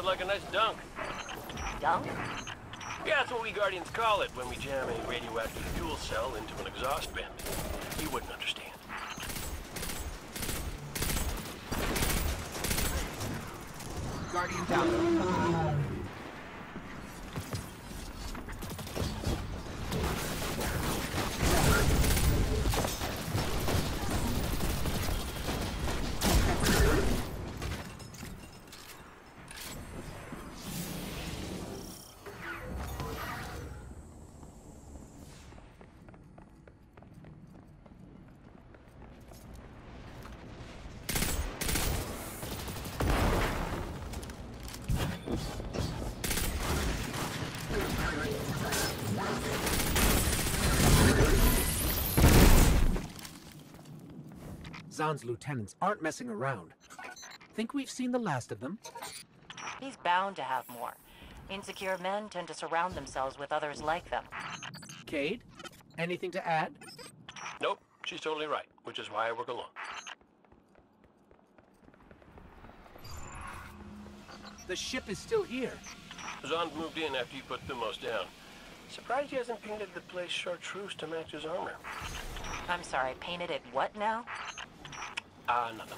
like a nice dunk. Dunk? Yeah, that's what we Guardians call it when we jam a radioactive fuel cell into an exhaust vent. You wouldn't understand. Guardian down. Zahn's lieutenants aren't messing around. Think we've seen the last of them? He's bound to have more. Insecure men tend to surround themselves with others like them. Cayde, anything to add? Nope, she's totally right, which is why I work alone. The ship is still here. Zahn moved in after you put Thumos down. Surprised he hasn't painted the place chartreuse to match his armor. I'm sorry, painted it what now? あーなんだ。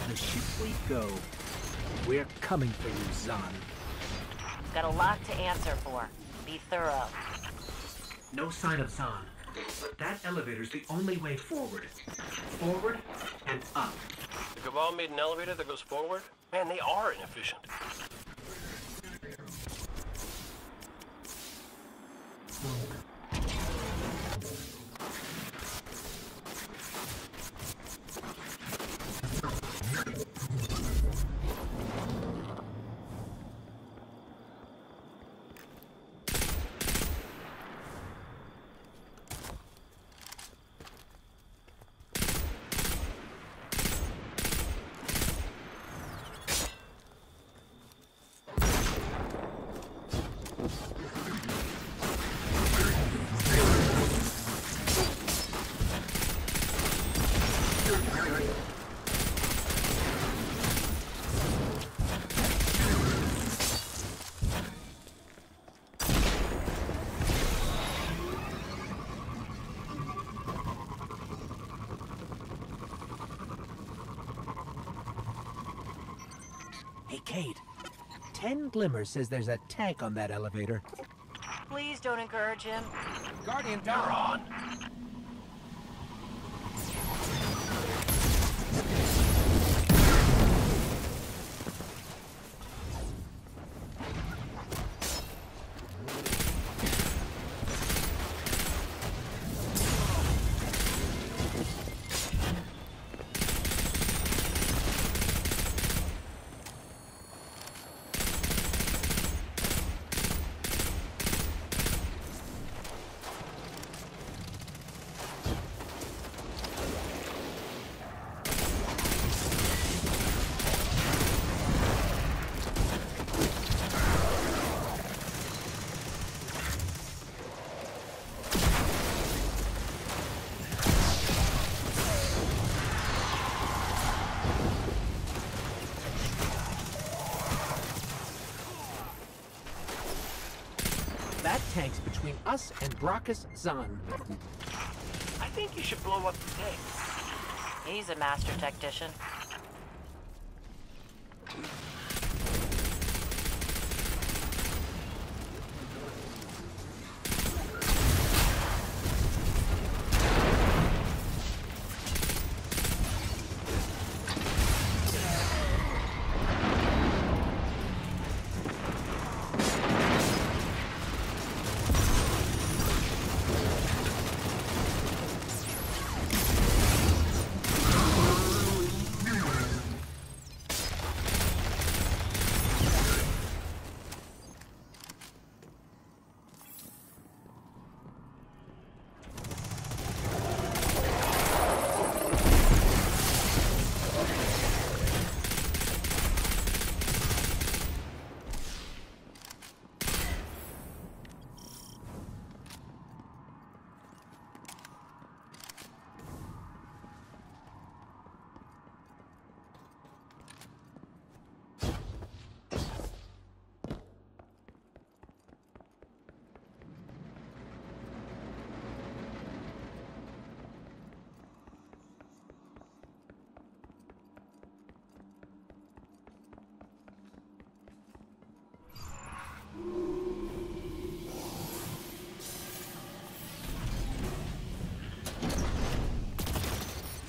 Into the ship we go. We're coming for you, Zahn. Got a lot to answer for. Be thorough. No sign of Zahn. But that elevator's the only way forward. Forward and up. The Cabal made an elevator that goes forward? Man, they are inefficient. Hey, Cayde. Ten Glimmer says there's a tank on that elevator. Please don't encourage him. Guardian You're down. on. That tank's between us and Bracus Zahn. I think you should blow up the tank. He's a master tactician.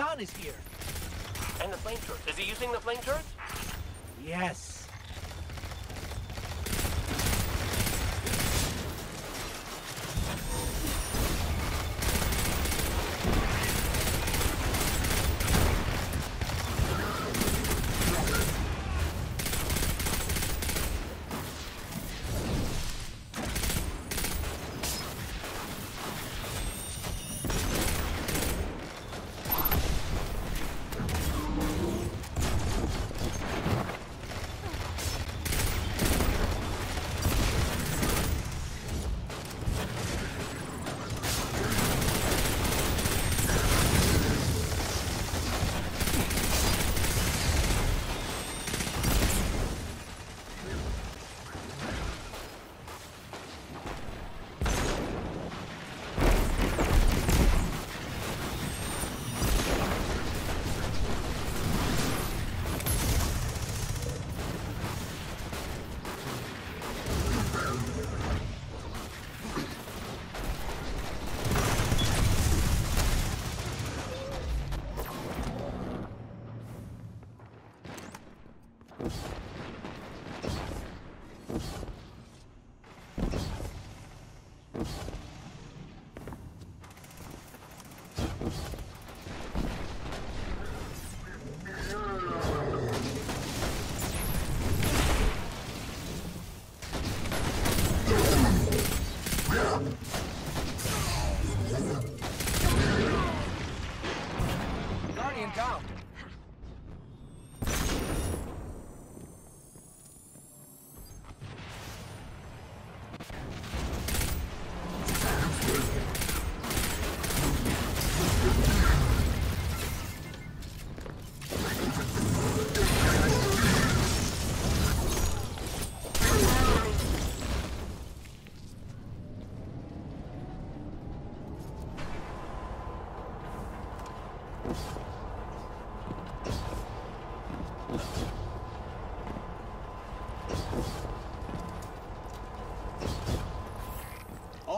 Zahn is here. And the flame turret. Is he using the flame turret? Yes.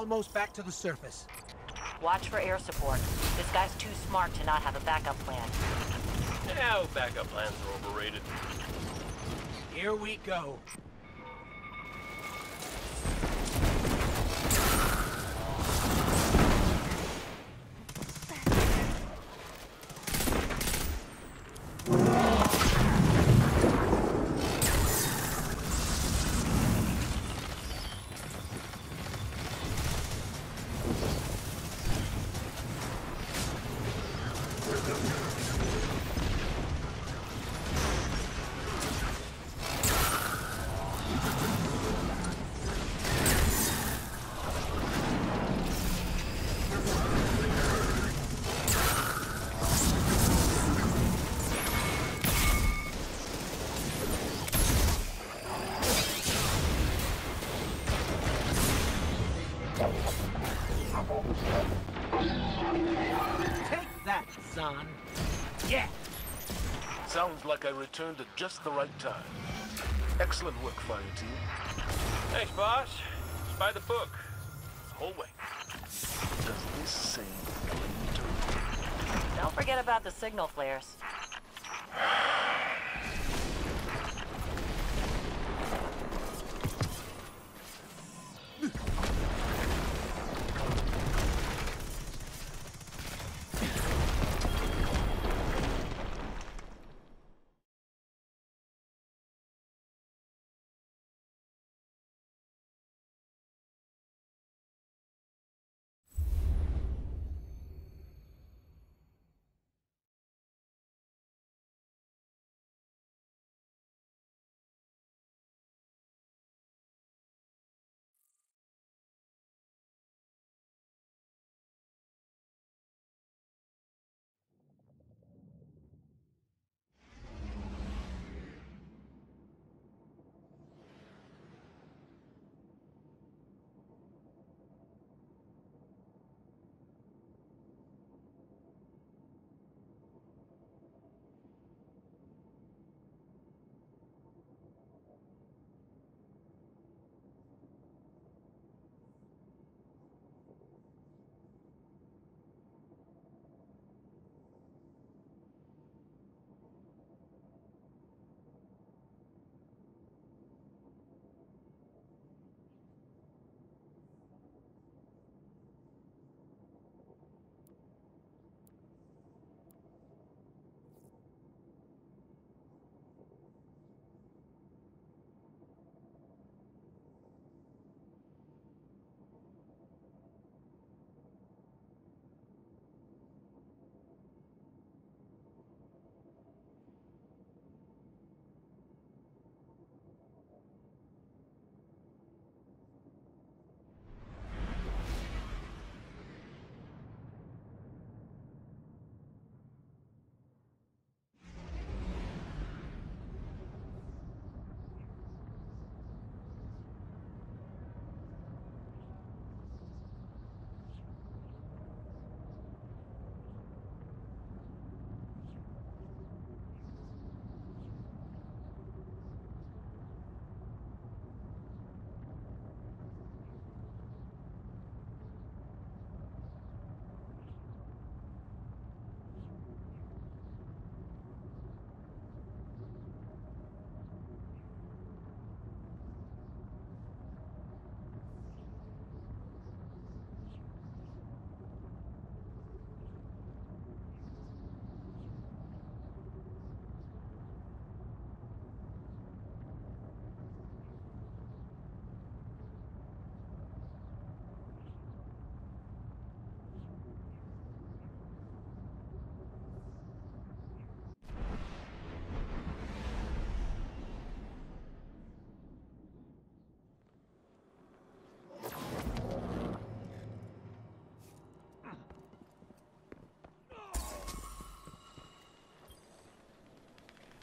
Almost back to the surface. Watch for air support. This guy's too smart to not have a backup plan. Yeah, backup plans are overrated. Here we go. That, Zahn. Yeah. Sounds like I returned at just the right time. Excellent work, fire team. Thanks, boss. It's by the book. The whole way. Does this say flame? Don't forget about the signal flares.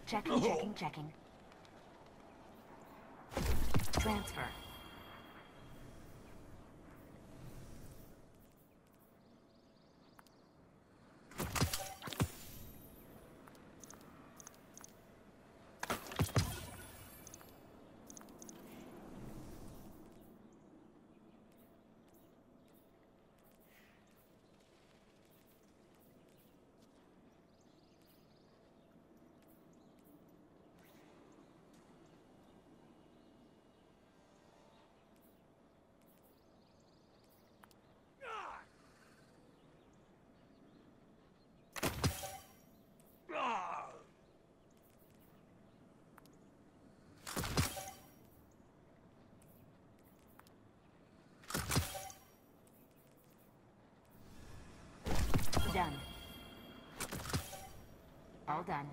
Checking, checking, checking. Transfer. Done. All done.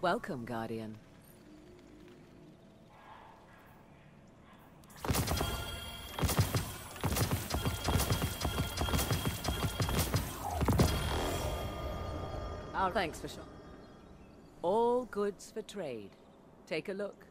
Welcome, Guardian. Oh, thanks for shot. All goods for trade. Take a look.